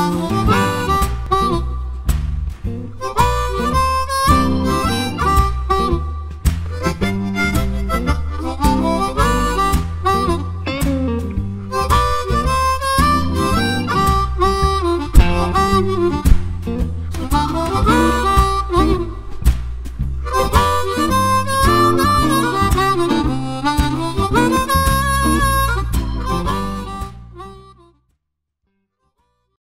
Música